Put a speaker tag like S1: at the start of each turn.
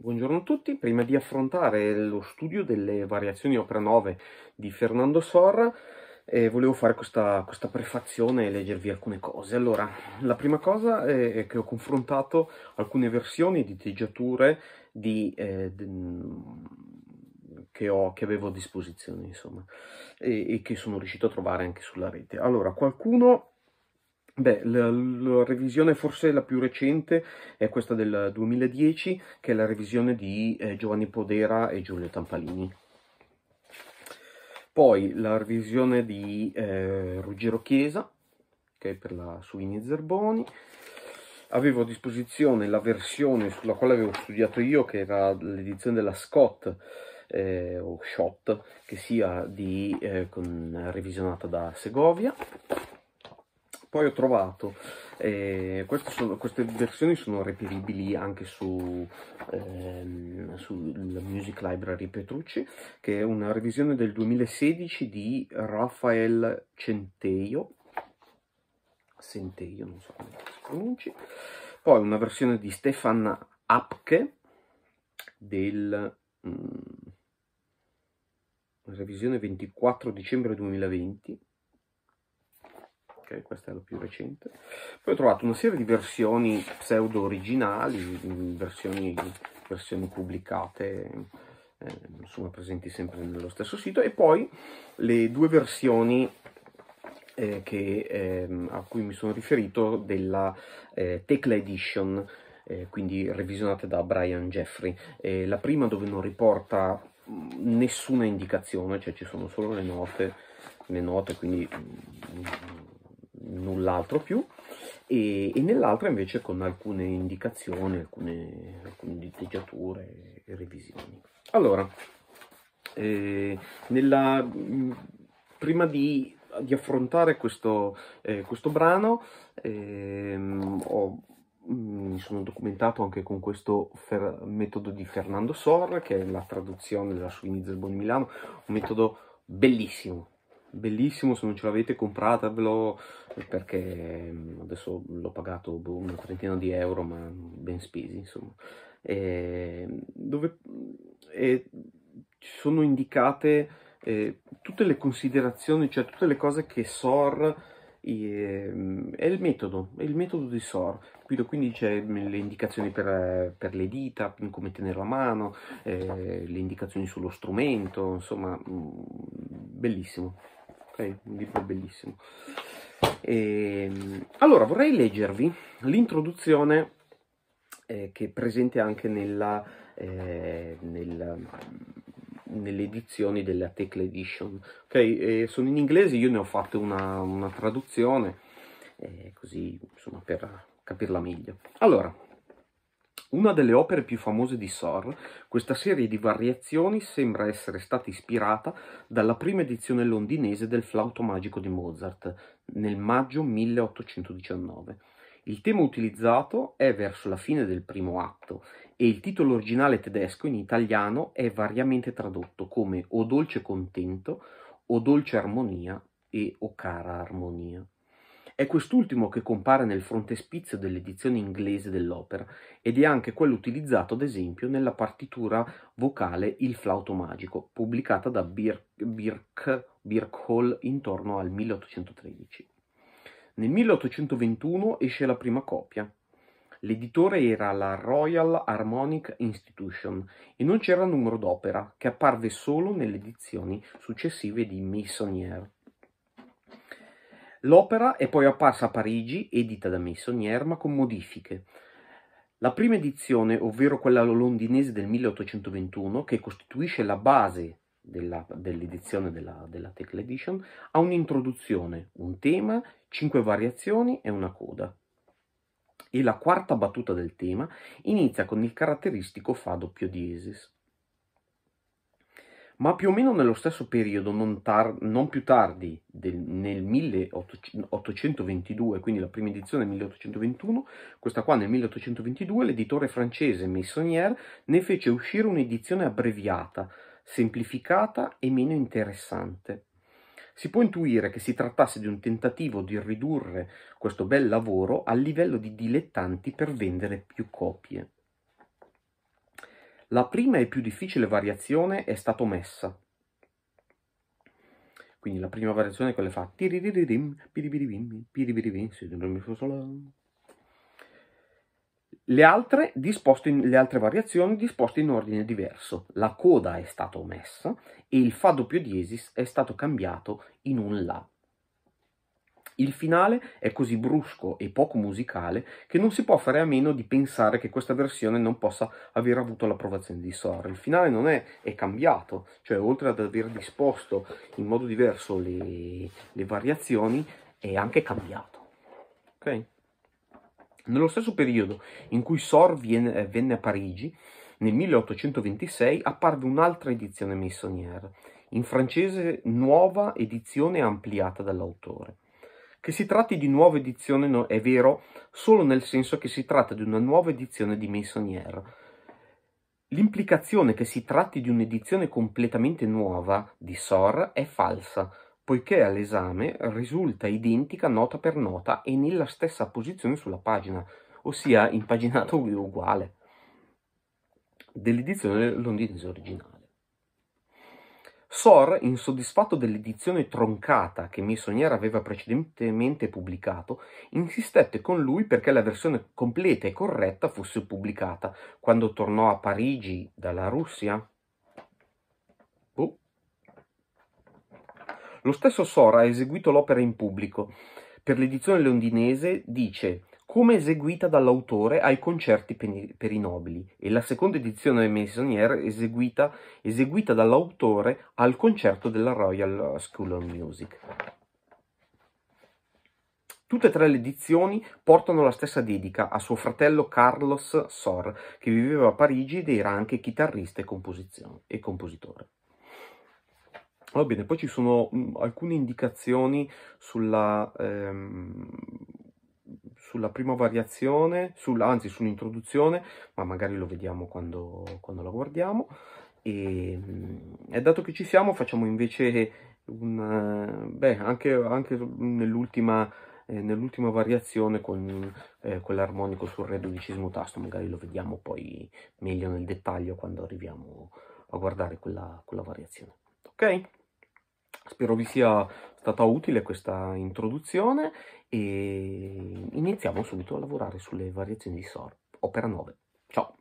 S1: Buongiorno a tutti, prima di affrontare lo studio delle variazioni opera 9 di Fernando Sorra eh, volevo fare questa, questa, prefazione e leggervi alcune cose. Allora, la prima cosa è che ho confrontato alcune versioni di teggiature di, eh, che, ho, che, avevo a disposizione, insomma, e, e che sono riuscito a trovare anche sulla rete. Allora, qualcuno Beh, la, la, revisione forse la più recente è questa del 2010, che è la revisione di eh, Giovanni Podera e Giulio Tampalini. Poi la revisione di eh, Ruggero Chiesa, che è per la Suini Zerboni. Avevo a disposizione la versione sulla quale avevo studiato io, che era l'edizione della Scott, eh, o Shot, che sia di, eh, con, revisionata da Segovia poi ho trovato, eh, queste, sono, queste, versioni sono reperibili anche su, ehm, sulla Music Library Petrucci, che è una revisione del 2016 di Rafael Centeio, Centeio, non so come si pronunci, poi una versione di Stefan Apke del... Mm, revisione 24 dicembre 2020 ok questa è la più recente. Poi ho trovato una serie di versioni pseudo originali versioni, versioni pubblicate eh, sono presenti sempre nello stesso sito. E poi le due versioni eh, che, eh, a cui mi sono riferito della eh, Tecla Edition eh, quindi revisionate da Brian Jeffrey. La prima dove non riporta nessuna indicazione cioè ci sono solo le note le note quindi null'altro più e, e nell'altra invece con alcune indicazioni, alcune, alcune diteggiature e revisioni. Allora, eh, nella, prima di, di, affrontare questo, eh, questo brano eh, ho, mi sono documentato anche con questo fer, metodo di Fernando Sor, che è la traduzione della Sweeney Zelboni Milano, un metodo bellissimo, bellissimo se non ce l'avete compratevelo perché mm, adesso l'ho pagato boh, una trentina di euro ma ben spesi insomma. E, dove e, sono indicate eh, tutte le considerazioni cioè tutte le cose che SOR eh, è il metodo è il metodo di SOR. Quindi c'è le indicazioni per, per, le dita, come tenere la mano, eh, le indicazioni sullo strumento, insomma, mm, bellissimo ok? Un libro bellissimo. E, ehm, allora, vorrei leggervi l'introduzione eh, che è presente anche nella, eh, nel, nelle edizioni della Tecla Edition. Ok, eh, sono in inglese, io ne ho fatto una, una traduzione, eh, così insomma per capirla meglio. Allora, una delle opere più famose di Sor, questa serie di variazioni sembra essere stata ispirata dalla prima edizione londinese del Flauto Magico di Mozart, nel maggio 1819. Il tema utilizzato è verso la fine del primo atto e il titolo originale tedesco in italiano è variamente tradotto come O dolce contento, O dolce armonia e O cara armonia. È quest'ultimo che compare nel frontespizio dell'edizione inglese dell'opera ed è anche quello utilizzato ad esempio nella partitura vocale Il flauto magico, pubblicata da Birk, Birk, Birkhall intorno al 1813. Nel 1821 esce la prima copia. L'editore era la Royal Harmonic Institution e non c'era numero d'opera, che apparve solo nelle edizioni successive di Meissonier. L'opera è poi apparsa a Parigi, edita da Meissonier, ma con modifiche. La prima edizione, ovvero quella londinese del 1821, che costituisce la base dell'edizione della, della Tecla Edition, ha un'introduzione, un tema, cinque variazioni e una coda. E la quarta battuta del tema inizia con il caratteristico Fa doppio diesis ma più o meno nello stesso periodo, non, non più tardi del, nel 1822, quindi la prima edizione nel 1821, questa qua nel 1822, l'editore francese Meissonier ne fece uscire un'edizione abbreviata, semplificata e meno interessante. Si può intuire che si trattasse di un tentativo di ridurre questo bel lavoro al livello di dilettanti per vendere più copie. La prima e più difficile variazione è stata omessa. Quindi la prima variazione è quella che fa le altre, in, le altre variazioni disposte in ordine diverso. La coda è stata omessa e il Fa doppio diesis è stato cambiato in un La. Il finale è così brusco e poco musicale che non si può fare a meno di pensare che questa versione non possa aver avuto l'approvazione di Sora. Il finale non è, è, cambiato, cioè oltre ad aver disposto in modo diverso le, le variazioni, è anche cambiato. Ok? Nello stesso periodo in cui Sor viene, eh, venne a Parigi, nel 1826 apparve un'altra edizione Meissonière, in francese nuova edizione ampliata dall'autore. Che si tratti di nuova edizione no, è vero solo nel senso che si tratta di una nuova edizione di Meissonière. L'implicazione che si tratti di un'edizione completamente nuova di Sor è falsa, poiché all'esame risulta identica nota per nota e nella stessa posizione sulla pagina, ossia impaginato uguale, dell'edizione londinese originale. Sor, insoddisfatto dell'edizione troncata che Missonier aveva precedentemente pubblicato, insistette con lui perché la versione completa e corretta fosse pubblicata quando tornò a Parigi dalla Russia. Oh. Lo stesso Sor ha eseguito l'opera in pubblico. Per l'edizione londinese dice come eseguita dall'autore ai concerti per i nobili e la seconda edizione del Meissonier eseguita, eseguita dall'autore al concerto della Royal School of Music. Tutte e tre le edizioni portano la stessa dedica a suo fratello Carlos Sor, che viveva a Parigi ed era anche chitarrista e, compositore. Va bene, poi ci sono alcune indicazioni sulla ehm, sulla prima variazione, sulla, anzi sull'introduzione, ma magari lo vediamo quando, quando la guardiamo. E, mm, e, dato che ci siamo, facciamo invece un, beh, anche, anche nell'ultima eh, nell'ultima variazione con eh, quell'armonico sul re dodicesimo tasto, magari lo vediamo poi meglio nel dettaglio quando arriviamo a guardare quella, quella variazione. Ok? Spero vi sia stata utile questa introduzione e iniziamo subito a lavorare sulle variazioni di SOR. Opera 9. Ciao!